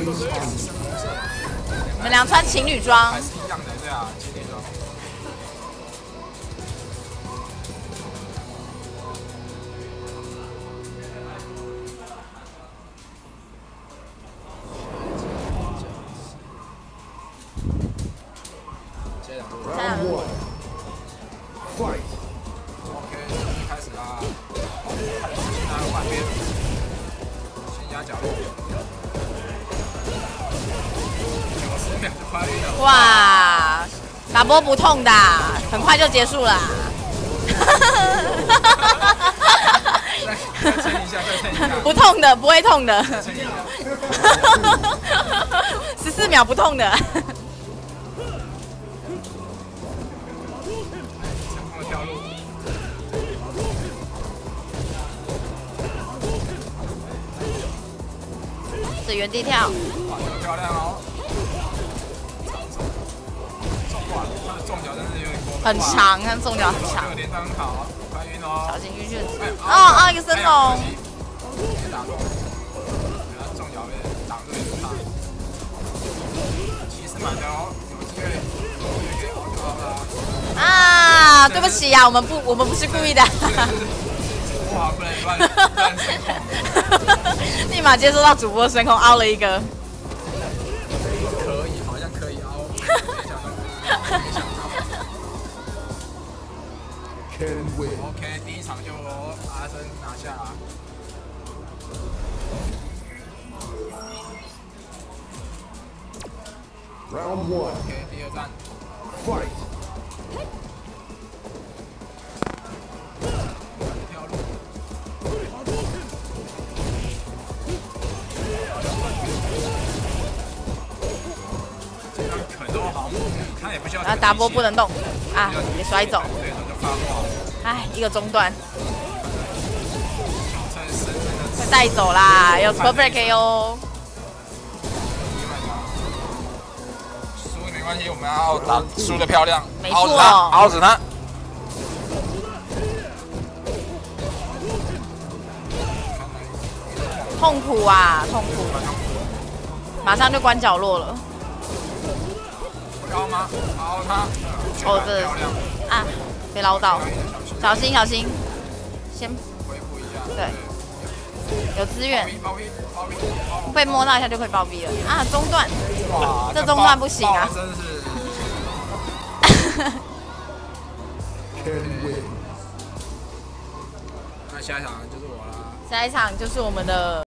你们俩穿情侣装。还，是一样的，对啊，情侣装。接两哇，打波不痛的，很快就结束了。再再撑一下，再撑一下。不痛的，不会痛的。十四秒不痛的。成功的跳路。这原地跳，哇，这个漂亮哦。很长，看中脚很长这个。连上很好，快晕哦。小心晕血哎哦啊，一个龙中。然后重脚被挡住也是他。骑士满的哦，有机会。啊，对不起呀、我们不，我们不是故意的。哇，不能乱乱声控。立马接收到主播声控，凹了一个。OK，第一场就阿森拿下了。Round one. OK，第二站。Fight. 他。打波不能动，啊，也摔走。哎，一个中断，快带走啦，有 super break KO。输没关系，我们要打输的漂亮，没凹死他，错凹死他。痛苦啊，痛苦！马上就关角落了凹吗？凹他。哦这漂亮。啊，被捞到，小心小心，先回复一下。对有资源。被摸到一下就可以暴毙了啊，中断，这中断不行啊真是。那下一场就是我啦。下一场就是我们的